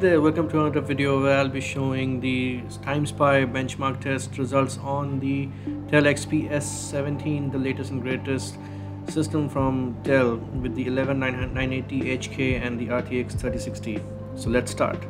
there, uh, welcome to another video where I'll be showing the TimeSpy benchmark test results on the Dell XPS S17, the latest and greatest system from Dell with the 11980 HK and the RTX 3060. So let's start.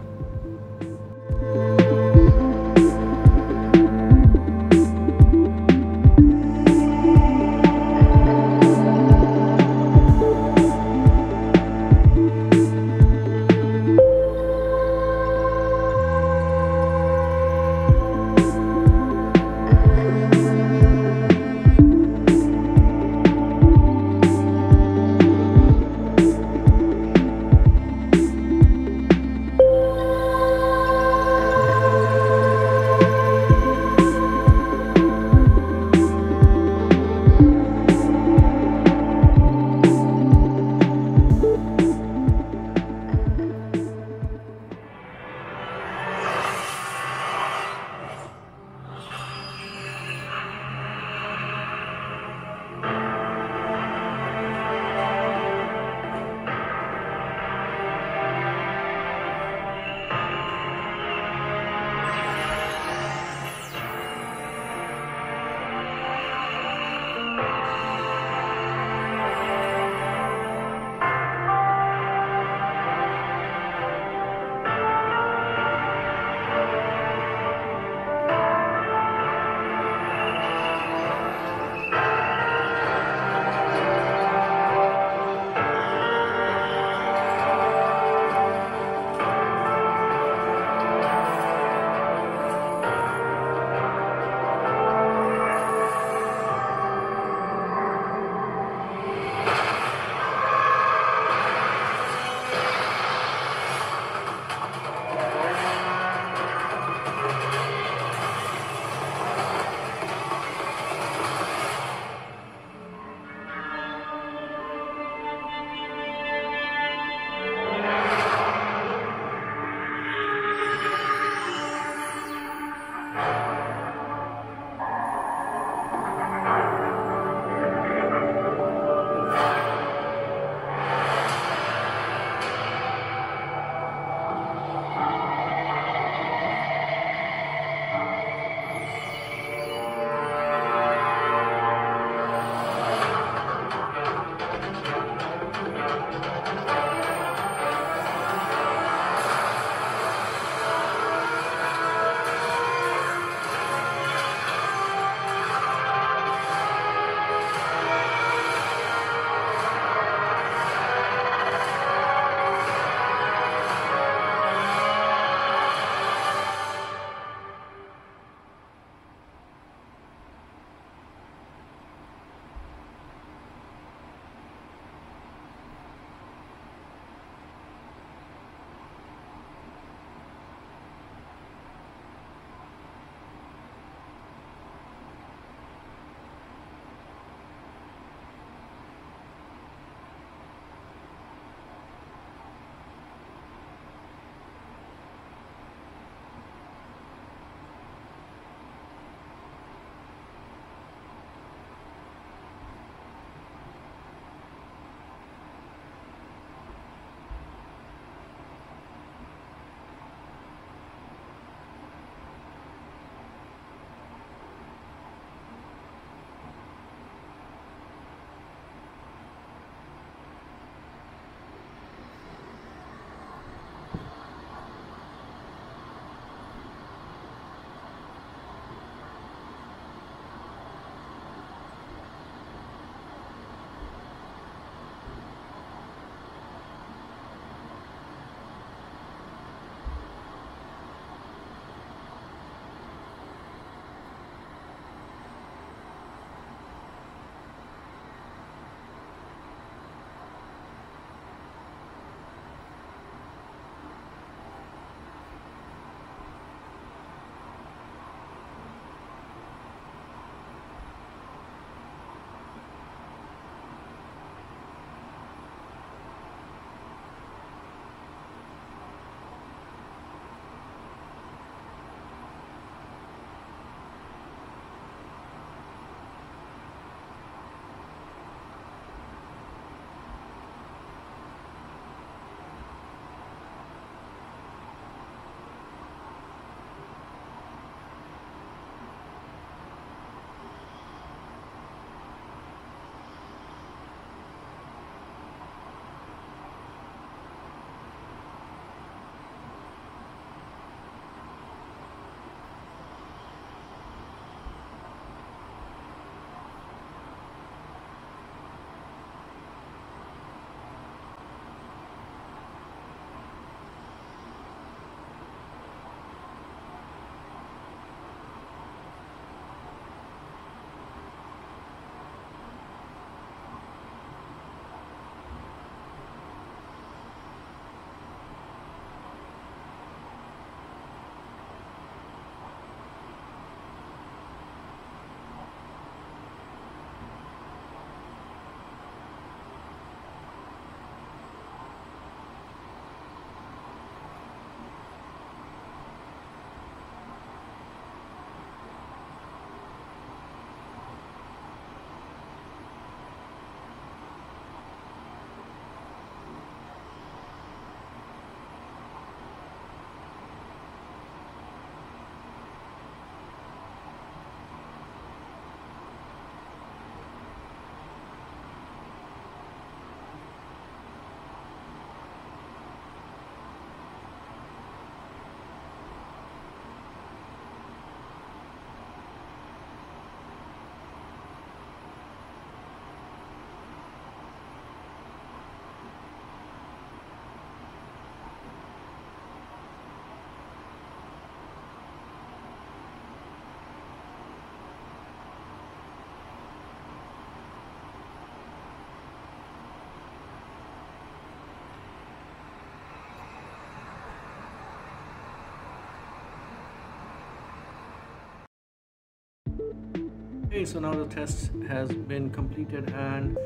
Okay, so now the test has been completed and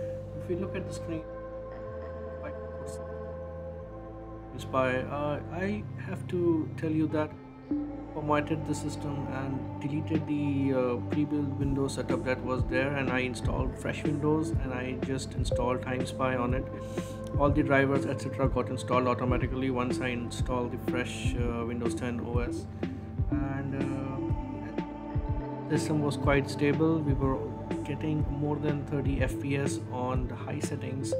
if we look at the screen Spy, uh, I have to tell you that formatted the system and deleted the uh, pre-built Windows setup that was there and I installed fresh Windows and I just installed TimeSpy on it. All the drivers etc got installed automatically once I installed the fresh uh, Windows 10 OS and system was quite stable. We were getting more than 30 FPS on the high settings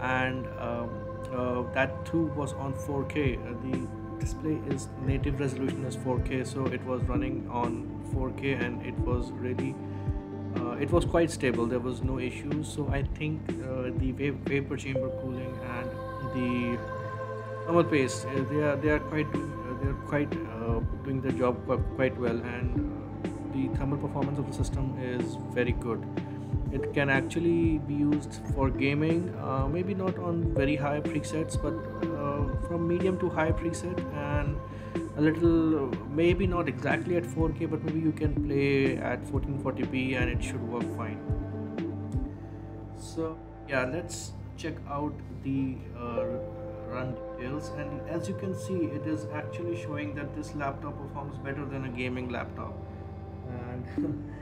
and um, uh, that too was on 4K uh, the display is native resolution is 4K so it was running on 4K and it was really uh, it was quite stable. There was no issues. So I think uh, the vapor chamber cooling and the thermal paste uh, they are they are quite uh, they are quite doing the job quite well. And the thermal performance of the system is very good. It can actually be used for gaming uh, maybe not on very high presets but uh, from medium to high preset and a little maybe not exactly at 4k but maybe you can play at 1440p and it should work fine. So yeah let's check out the uh, run details. And as you can see it is actually showing that this laptop performs better than a gaming laptop and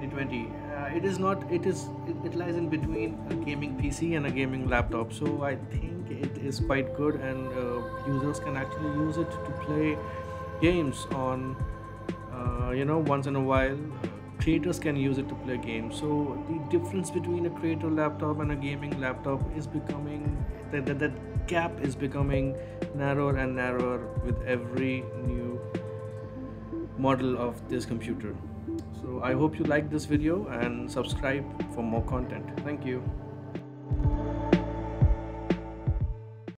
2020 uh, it is not it is it, it, lies in between a gaming pc and a gaming laptop. So i think it is quite good and uh, users can actually use it to play games on uh, you know once in a while. Creators can use it to play games. So the difference between a creator laptop and a gaming laptop is becoming that, that, that gap is becoming narrower and narrower with every new model of this computer. So i hope you like this video and subscribe for more content. Thank you